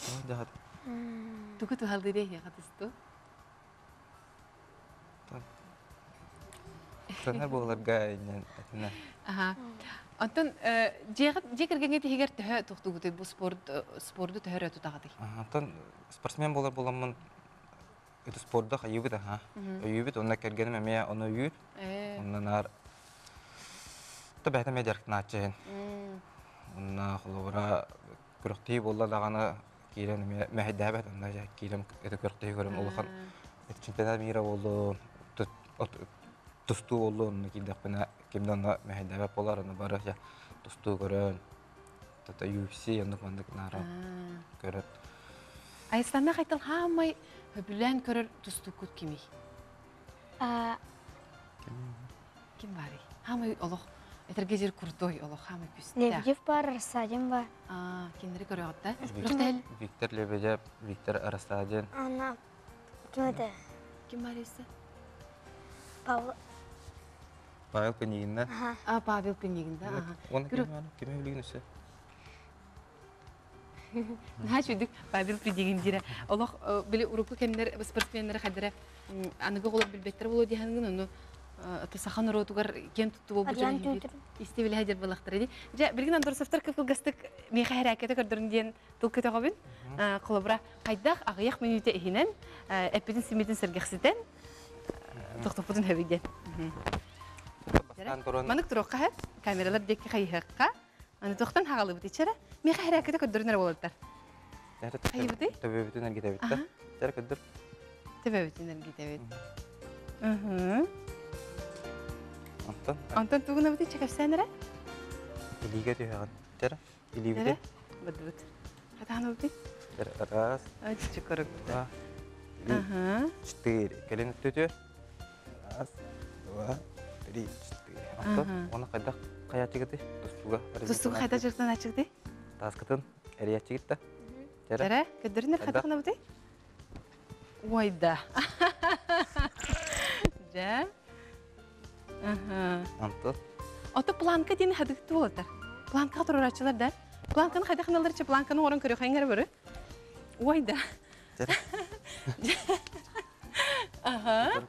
шойдай тусту. Жагада. Тугу ту халдыре я тусту. Тонар болар гайнен атына. Ага. Антон жекергенге тегер төхө туктугуты бу спорт спорту төхөрө тутагады. Антон спортсмен болар боламын. Это спортда хайыбыт аха. Үйүбүт онна кергеним эме оны үйүп. Ондан ар Та бәтә медерк начен. Онна холора күрәхти болла даганы кирен мәһдәбәт онда я кирем это күрәхти көрөм улхан. Чемпионат мира болду. Тусту болду оны кидек бина кимден мәһдәбәт болар оны бары я тусту көрөн. Тата UFC янды мандык нара. Көрөт. Айстанда кайтал хамай бүлән көрөр тусту күт кими. Ким бари? Хамай олох этерге курдой олох хамай күстә. Лебедев бар, Рассадин бар. А, киндери да? Виктор Лебедев, Виктор Арастадин. Ана. Ким это? Ким бар есе? Павел. Павел Пенигинна. А, Павел Пенигинда. Ага. Оны кем кем билген үсе? Нач үдік Павел Пенигин дире. Олох биле урупу кемдер спортсмендер хадыра аныга голор билбеттер боло дихангын ону аты сахан ротугар кен тутту болбу жана истебиле хадер балактар ди. Жа билген андор софтар кыфыл гастык ми харакеты көрдөрүн диен тул кете габын. Колобра кайдах агыяк минуте ихинен эпидин симитин сергекситен токтопутун хебиген. Манык турокка хэ камералар декки хайхакка аны токтан хагалы бит ичере ми харакеты көрдөрүнөр болоттар. Хайбыты? Төбөбүтүн эргите бит да. Жара. Төбөбүтүн. Мм. Антон. Антон тугуна бит чекапсанара? Илиге түйәгән. Жара. Илиге. Бит бит. Хатаны бит. Раз. Два. Ага. Четыре. Келен төтө. Раз. Два. Три. Четыре. Антон. Оны кайда кая чигити? Тустуга. Тустуга кайда жыртан ачыгды? Таскытын эрия бит. Ойда. Жа. Антон. Ото планка дени хадыкты болотар. Планка турарачылар да. Планканы қайда қаналарчы планканы орын көрі қайыңар бірі? Ойда. Аха.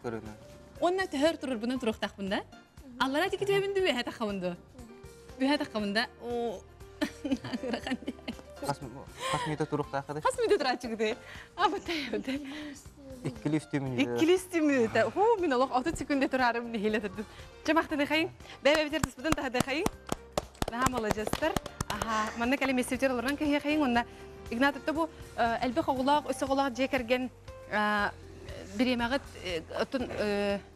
Онна тәһәр турыр буны турыктак бунда. Аллара. О. Мете тұрықта ақады? Қас мете тұра чыгды. Абытай абытай. Иккілі үстемін. Иккілі үстемін. Ху, мен олық 30 секунде тұрарым не хейле тұрдым. Жамақты дайқайын. Бәбә бітер тұспыдын тағы дайқайын. Наға малажастар. Аха, манна кәлі месептер оларан кәйе қайын. Онда Игнат өтті бұл әлбі қоғылақ, өсі қоғылақ жекерген биремагат отун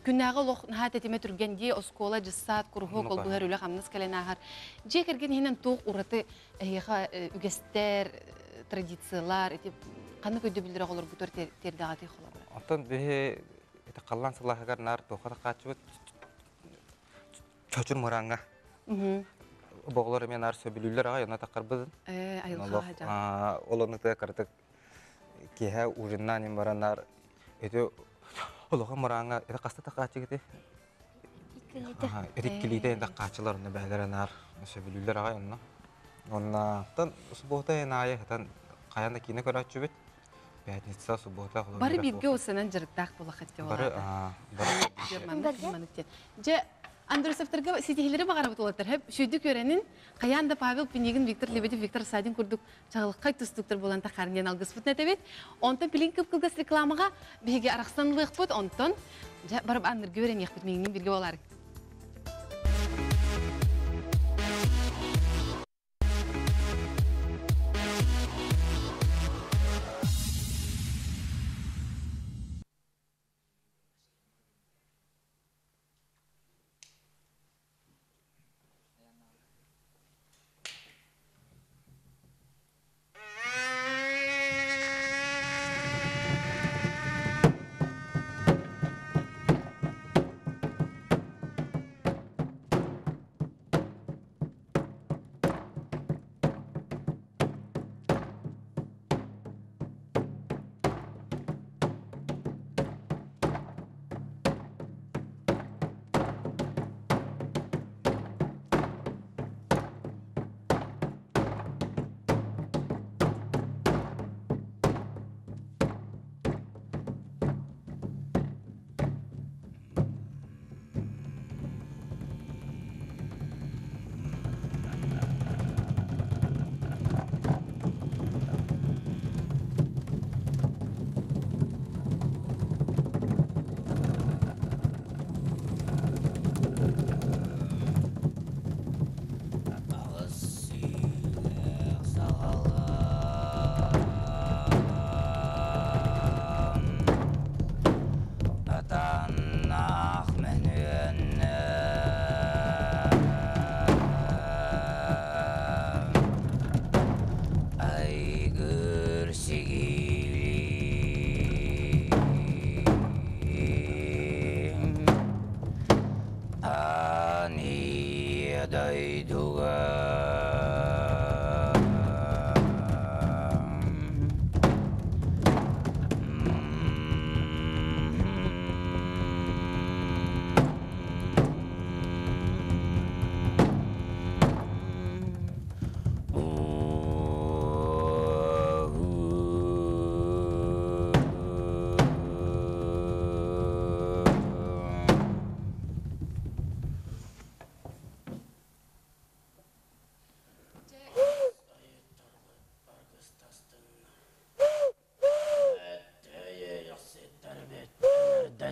күннәгы лох нахат этеме түргенди оскола жссат курху колдулар үле хамныс каленахар же керген хинен тук ураты эйха үгестер традициялар эти каны көйдө билдире колор бутор тердагаты холор Онтон бе это қаллан сылахагар нар тохата качыбыт чочур боголор мен ар яна э кеһе ужиннан им это олоға мұраңа это қаста тақачы кете эриккилите бәлеренар онна онна тан суббота тан каянда кине көрөчү бит пятница суббота бары бирге осынан жырыктак була хатте бары бары же Андросовтарга сетихилери багара бутулаттар. Хеп шүйдүк көренин каянда Павел Пенигин, Виктор Лебедев, Виктор Садин курдук чагылыккай тустуктар болан тахарнен алгыспыт нетебет. Онтон пилин кып кылгас рекламага беге аракстанлык бут. Онтон барып андыр көрен яхбит меңнин бирге болар.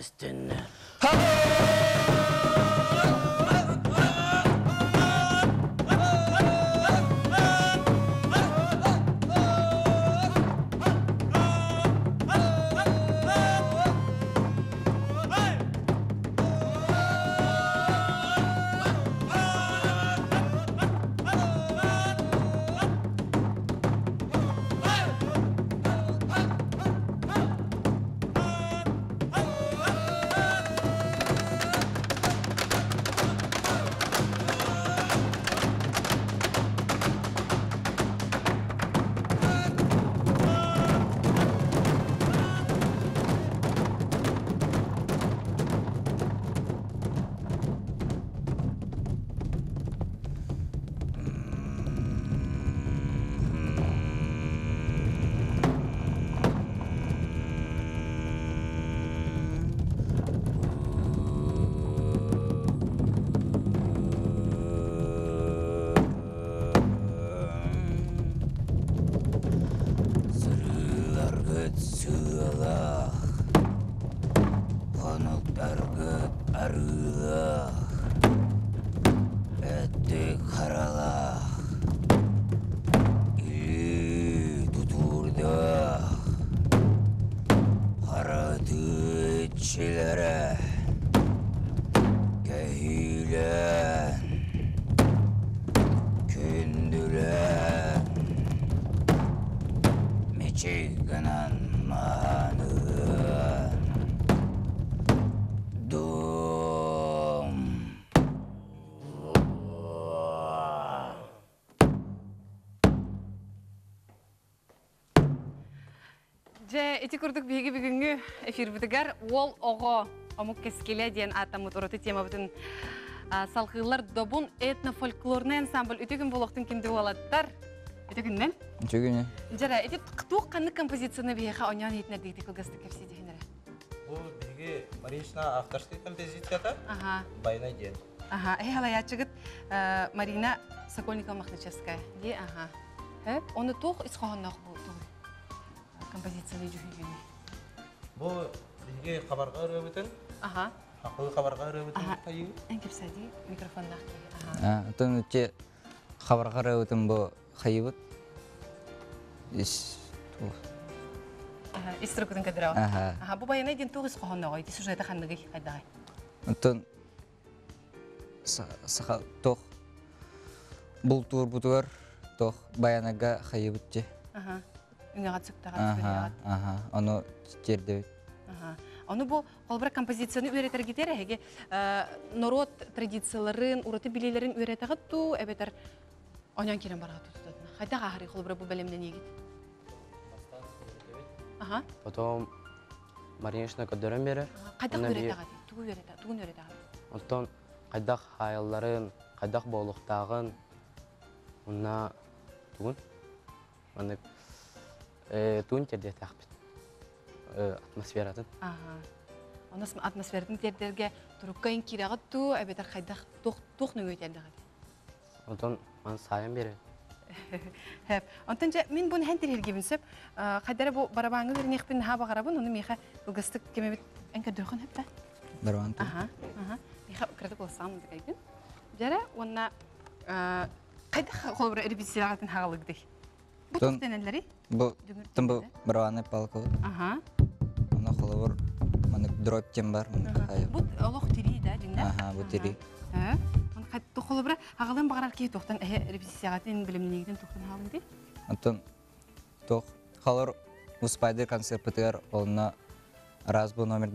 してんねん。Курдук биги бүгүнгү эфир бутыгар ол ого омук кескеле диен атамыт ороты тема бүтүн салкыылар добун этнофольклорный ансамбль. Үтөгүн болохтун кинди болаттар үтөгүннен Жүгіне. жара эти ктук канны композицияны бияха оньон хитнер дигди кылгасты кепси дихинере Бұл биги Маришна авторский композицията ага Байна ден. ага э халаячыгыт марина сокольникова махначевская ди ага э оны тух исхохоннох бу композицияны жүхүйгүнү Бұл биги хабарға өрөбүтін, ага хақылы хабарға өрөбүтін Ага. тайы. эн кепсади микрофоннах ага А, Тон үтте хабарға өтім бұ қайыбыт. Ис, ту. Ага, иструкутун кадырау. Ага. Ага, бу баянай ден тугыз кохонногой, ти сюжеты ханныгы кайдагай. Тон саха тоқ бұл тур бутуар тоқ баянага қайыбыт те. Ага. Үңага цуктага Ага, цуктага. ага, оны жерде Ага. Оны бу колбура композицияны үйретер гитер эге народ традицияларын, ураты билелерин үйретагы ту эбетер онан келен барга тутатына. Хайда гахри колбура бу белемден егит. Ага. Потом Маринишна көдөрөн бері. Кайда Онан бии- үйретагы, тугу үйретагы, тугун үйретагы. Онтон кайдак хайылларын, кайдак болуктагын, уна тугун. Аны э тугун терде тахпит. Э атмосфератын. Ага. Онос атмосфератын тердерге туруккайын кирагы ту эбетер хайда тух тух нүгөй тердагы. Онтон ман сайын бері. Хәп. Онтан жа мен буны һән тирер гибинсеп, кадәре бу барабаңы вернех бин ха багарабын, уны миха угыстык кемебит энке дөрхөн хәп та. барван ту. Жара онна ди. Бу туктенелери? Бұл тым бұл барваны палка бұд. Ага. Оны қолы бұр, мұны дроп тем бар, мұны қайып. Бу олох тири да, динда. Ага, бұл тири. Ха. Оны кайда холбра хагалын багарар ки токтан э репетициягатын билимнигиден токтан халын ди. Антон успайды концерт раз бұл номер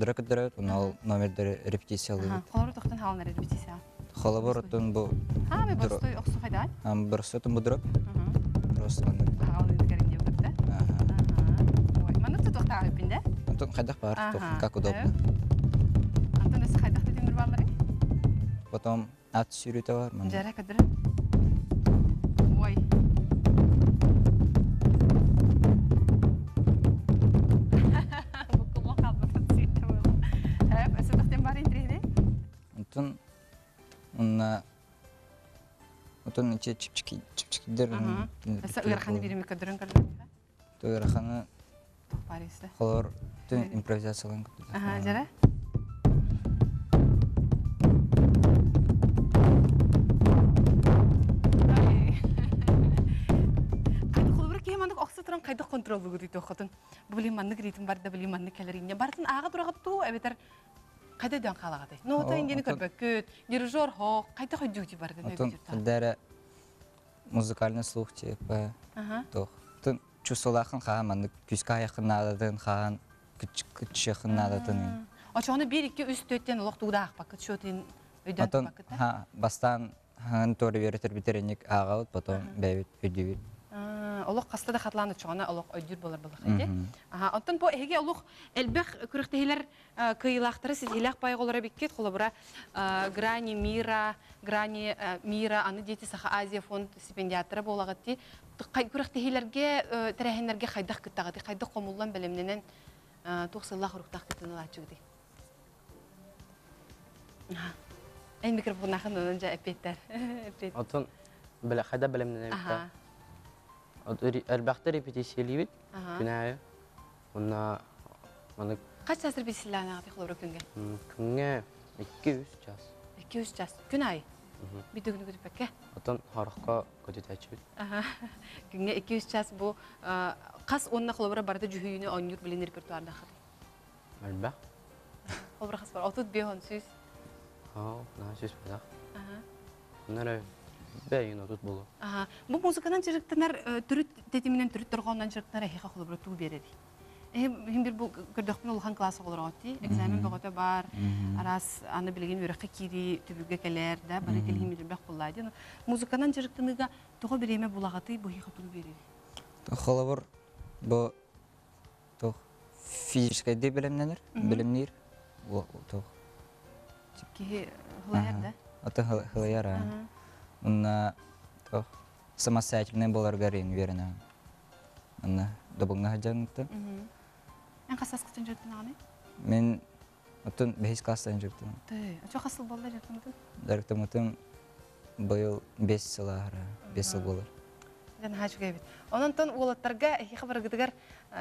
оны ол номерді репетициялы Ага. токтан халын репетиция. Ха, просто оны. Хагалын дигәрен деп да. Ага. Маны тут токтага бинде. Антон қайдақ бар, как удобно. Антон эс хайдак дедим баллары. Потом ат сүйреті бар. Жара кадыр. Ой. Антон içe чипчики, чипчикдер. Ага. Эсе ыгырханы бирими кадырын кадыр. Тойраханы Бар эсе. холор түн импровизациялан күтті. Ага, жара. Контроллугу дейт окотун. Били маннык ритм бар да келеринне. Бартын ту эбетер кайда дан калагады. Ну та О, ингени антон- көрбөккөт. Дирижер хо кайда хөдүгти бар да Антон, дәрі музыкальный слух типа. Ага. Тоқ. Тын чувстволахын хаан манды күскі аяқын нададын хаан күтші яқын нададын. Очоны бир икки үс төттен локтугда акпак чөтин өйдөн та. ха бастан хаан торы веретер битеренек ағауд, потом бәбит өдюбит. Олох каста да хатланы чоғана олох өйдүр болар болар хайде. Мгм. Аха, онтон бу эге олох элбэх күрөхтәһиләр кыйлактары сиз хилах байгылары биккет холобра грани мира, грани э, мира аны дети саха Азия фонд стипендиаторы болагатти. Күрөхтәһиләргә тәрәһеннәргә хайдах кыттагы, хайда комуллан белемненен туксыллах рухтах кытын лачыгды. Аха. Эй микрофон ахын онжа эпеттер. Эпет. Онтон біле қайда білімнен Аха. Репетициялейбіт Аха. күнәйі. Онна маны Kaç çasır bir silahını ağatı kulubra künge? күнгө 200 час. 200 ças. Gün ay. Bir düğünü güdüp bekke. Отон хорохко көтүтәчүбүт. Aha. Günge 200 ças bu aa, kas onna kulubra barda cühüyünü oynur bilin repertuarda xat. Алба. Kulubra kas var. Otut bir hon süs. Haa, на сүз бадак. Aha. Нары бәйин отут болу. Aha. Bu muzikadan çırıktınar türüt tetiminen türüt torğondan çırıktınar ehe kulubra tu beredi. Eh, hem bir bu gördükmen ulhan klası olur oti. Examen bogota bar. Aras аны билген үрәккә кири төбүгә келәр дә бары кел хим бер куллайды. Музыканан чырыктыныга тога биреме булагаты бу хи хатулу берер. Холовор бу тох физическое де билимнер. О, тох. Ки хлаяр да. Ата хылаяра. Унна самостоятельный болар гарин касас кытын жыртын аны. Мен быйыл 5 сылары, 5 жыл болар. Ден хач гебит. Онон тон улаттарга хи хабар гыдыгар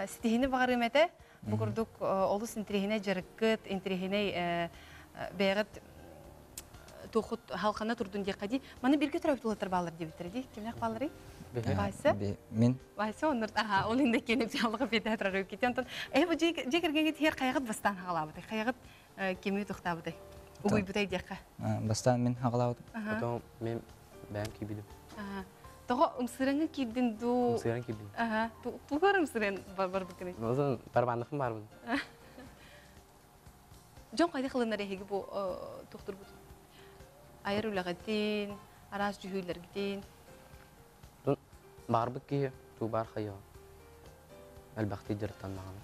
стихини багыр эмете. Бу курдук олус интрихине жырыккыт, интрихине тухут халкана турдун декади. Маны бирге төрөп улаттар балар дебиттер ди. Кимнек балары? Вайсы? Мен аха, ол инде кенеп жалыгы бете турар кетен тон. Э бу жекерген хер кайгыт бастан хагалабыды. Кайгыт кеми тухтабыды. Угуй бутай дека. бастан мен хагалабыдым. Отон мен бәм кибидим. Аха. Тога умсырыңы кидин ду. Умсырың кибидим. Аха. Тугар умсырын бар. Жон кылынар эһиги бу туктур бут. Айыр улагатын, арас жүһүлергитин. Тун барбык ки ту бар хая. Әлбәхти диртан маган.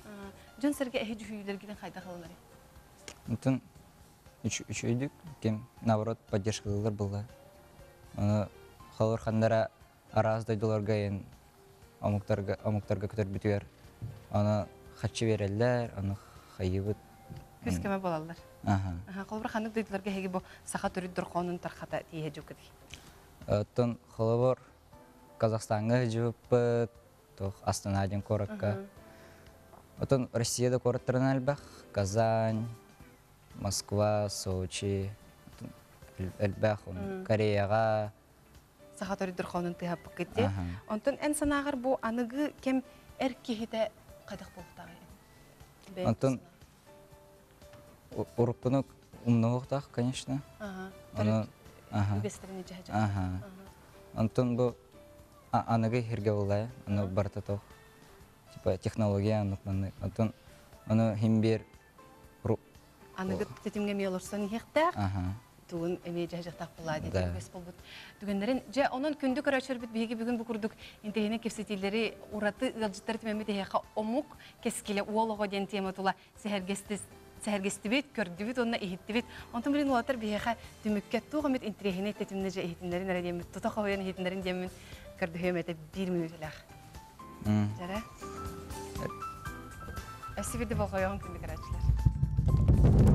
Жон серге эһи жүһүлергитин кайда кылынар. Отун үч үч өйдүк, кем наоборот поддержкалар булды. Аны халыр хандара араздай доларга ен амуктарга амуктарга көтөр бүтүер. Аны хатчы берелер, аны хайыбыт. Күскеме болалар. Аха. Колбар ханнык дойдуларга эһиги бу саха төрүт дурконун тархата тие жукыди. Оттон холобор Казахстанга жуппыт, тох Астанаден коракка. Оттон Россияда кораттырын албах, Казань, Москва, Сочи, элбах, Кореяга. Саха төрүт дурконун тыга быкыты. Онтон эн санагар бу аныгы кем эркихите кайдак болуктагы. Онтон уруппунук умновуктах, конечно. Ага. Аны ага. Ага. Антон бу аныгы хирге булай, аны барта тох. Типа технология аныкманы. Антон аны химбер Аныгы тетимге мелорсон хехтак. Ага. Тугун эме жаһа жактак булады. Да. Бес болбут. Дүгендерин же онон күндү көрөчөр бит биги бүгүн бу курдук интехине кепсетилери ураты ылжыттар тимеме дехека омук кескиле уолого ден тема тула сехергестис сәргестібет, көрдібет, онына ихиттібет. Онтын білін олатар бейеға түмікке туғымет интрехіне тетіміне же ихиттіндерін әрі демін, тұта қауын ихиттіндерін демін көрдіхем әті бір минут әләқ. Жара? Әсі біді болғайығын күнді көрәтшілер.